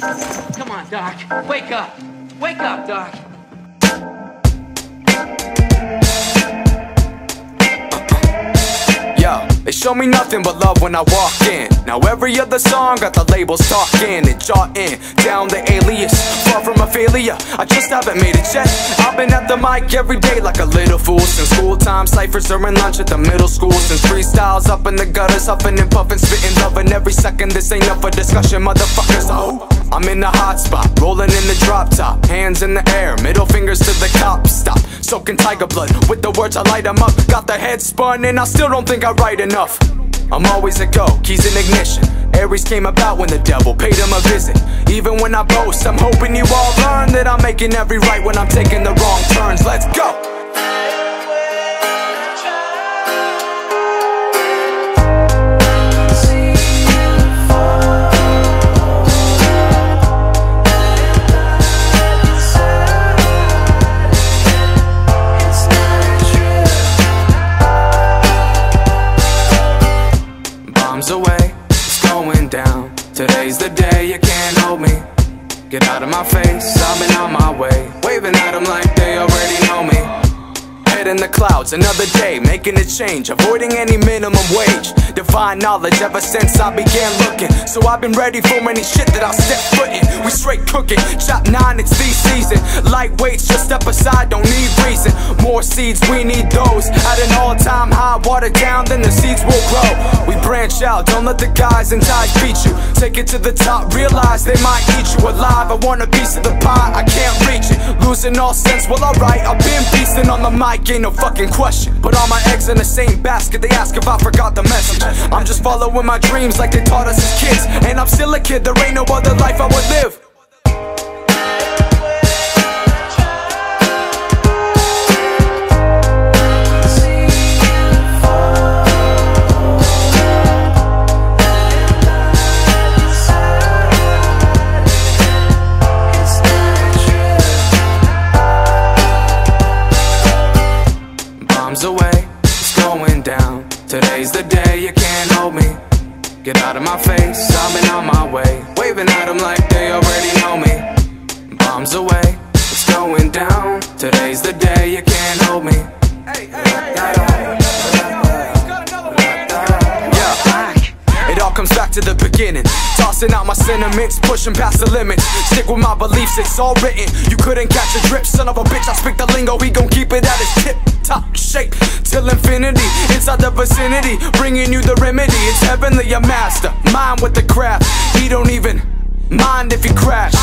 Come on, Doc. Wake up. Wake up, Doc. Yo, they show me nothing but love when I walk in. Now every other song got the labels talking and jotting down the alias. Far from a failure, I just haven't made it yet. I've been at the mic every day like a little fool since school time. Ciphers during lunch at the middle school. Since freestyles up in the gutters, huffing and puffing, spitting loving every second. This ain't up for discussion, motherfuckers. Oh, I'm in the hot spot, rolling in the drop top, hands in the air, middle fingers to the cops. Stop, soaking tiger blood with the words I light 'em up. Got the head spun and I still don't think I write enough. I'm always a go, keys in ignition. Aries came about when the devil paid him a visit. Even when I boast, I'm hoping you all learn that I'm making every right when I'm taking the wrong turns. Let's go. Away, it's going down. Today's the day you can't hold me. Get out of my face, I've been on my way. Waving at them like they already know me. Head in the clouds, another day, making a change, avoiding any minimum wage. Divine knowledge ever since I began looking. So I've been ready for any shit that I'll step foot in. We straight cooking, chop nine, it's the season. Lightweights, just step aside, don't need reason. More seeds, we need those. At an all time high, water down, then the seeds will grow. We branch out, don't let the guys and ties beat you. Take it to the top, realize they might eat you alive. I want a piece of the pie, I can't reach it. Losing all sense, well, alright, I've been beasting on the mic, ain't no fucking question. Put all my eggs in the same basket, they ask if I forgot the message. I'm just following my dreams like they taught us as kids. And I'm still a kid, there ain't no other life I would live. Away, it's going down. Today's the day you can't hold me. Get out of my face, I've been on my way. Waving at them like they already know me. Bombs away, it's going down. Today's the day to the beginning. Tossing out my sentiments, pushing past the limits. Stick with my beliefs, it's all written. You couldn't catch a drip, son of a bitch. I speak the lingo, he gon' keep it at his tip top shape till infinity. Inside the vicinity, bringing you the remedy. It's heavenly, a master, mind with the craft. He don't even mind if he crash.